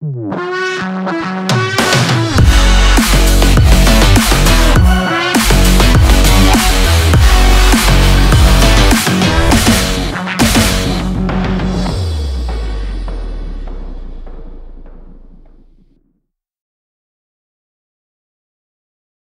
Mm-hmm.